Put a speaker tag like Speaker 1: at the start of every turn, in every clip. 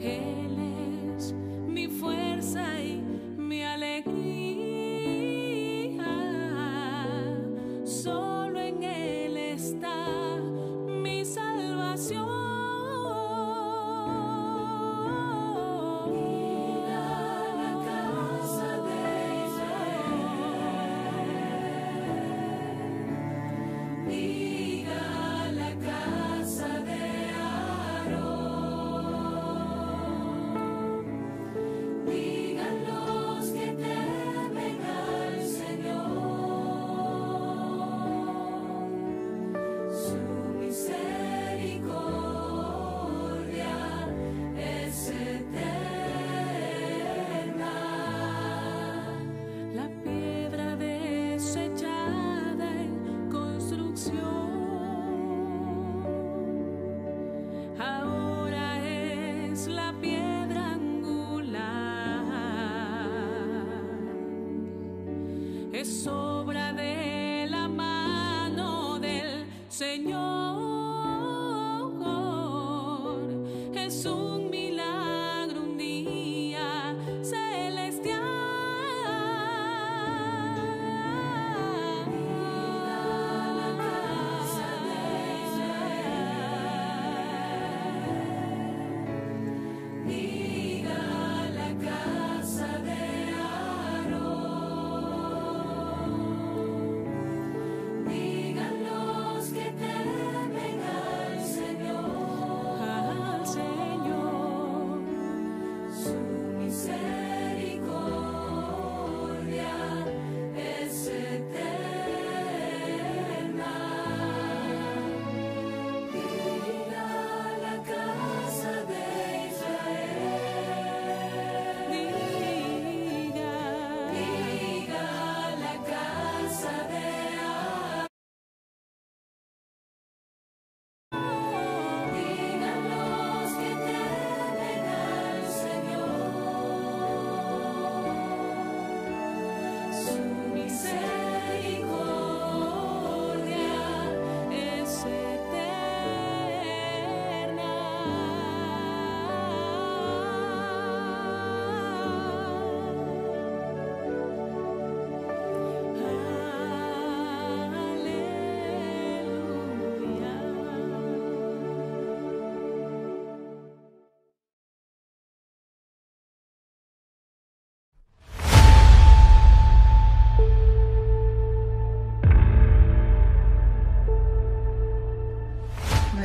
Speaker 1: Hey. Es obra de la mano del Señor.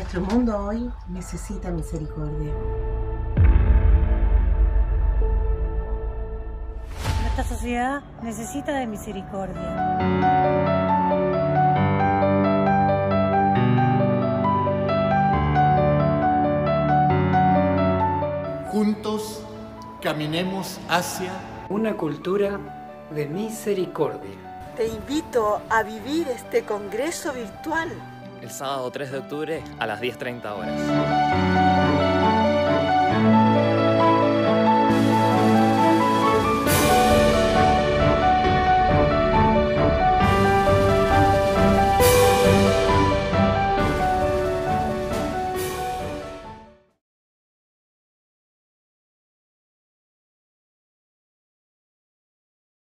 Speaker 2: Nuestro mundo hoy necesita misericordia.
Speaker 3: Nuestra sociedad necesita de misericordia.
Speaker 4: Juntos caminemos hacia
Speaker 5: Una cultura
Speaker 6: de misericordia.
Speaker 5: Te invito a vivir este congreso virtual.
Speaker 7: El sábado 3 de octubre a las 10.30 horas.